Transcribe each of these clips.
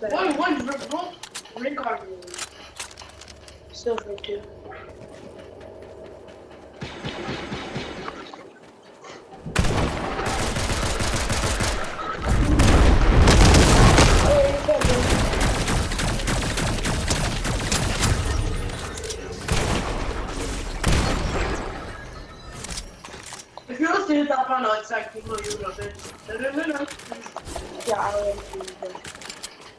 One, one, one, red card. Silver too. You. No, no, no, no. Yeah, I.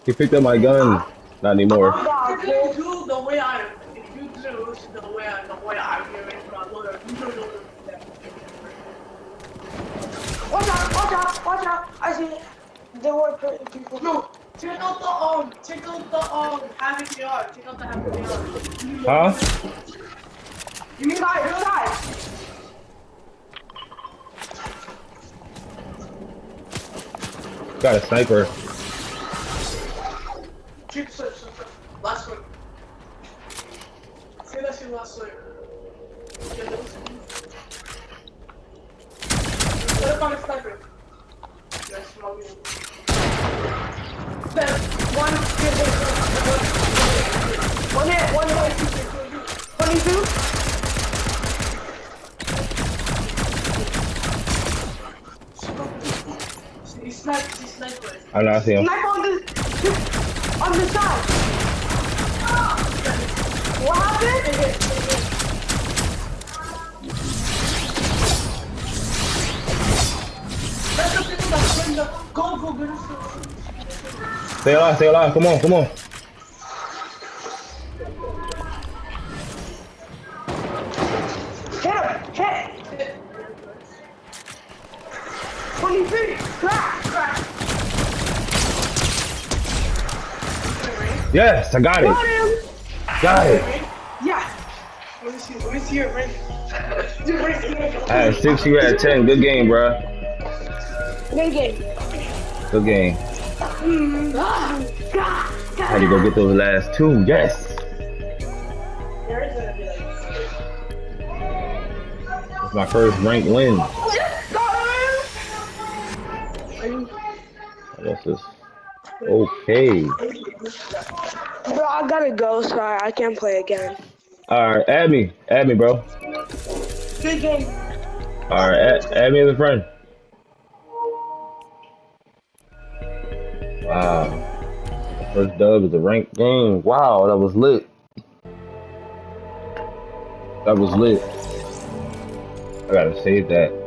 He picked up my gun. Not anymore. If you do the way I, if you do the way I, the way I hear it from my lawyer, you don't know that. Watch out! Watch out! Watch out! I see. There were people. No, check out the um, check out the um, happy yard. Check out the happy yard. Huh? You mean guy, real guy. Got a sniper. Last one. Say that shit last one. Yeah, that was- What about a sniper? Yes, small game. Then one, One hit! One hit! Twenty-two. He sniped, he sniped. I know I see him. Knife on the on the side. What happened? That's the people the go, go, go, go. Stay alive, stay alive. Come on, come on. Hit him! Hit! Twenty-three. Crack! Crack! Yes, I got Got it. him! Got it. Yeah. Let me see, let me see. Your ring. I had six, you had ten. Good game, bruh. Good game. Good game. Mm-hmm. Ah, I had to go get those last two. Yes. There is gonna be like. It's my first ranked win. Got him! This is okay. Bro, I gotta go. Sorry, I can't play again. All right, add me. Add me, bro. Good game. All right, add, add me as a friend. Wow. First dub is a ranked game. Wow, that was lit. That was lit. I gotta save that.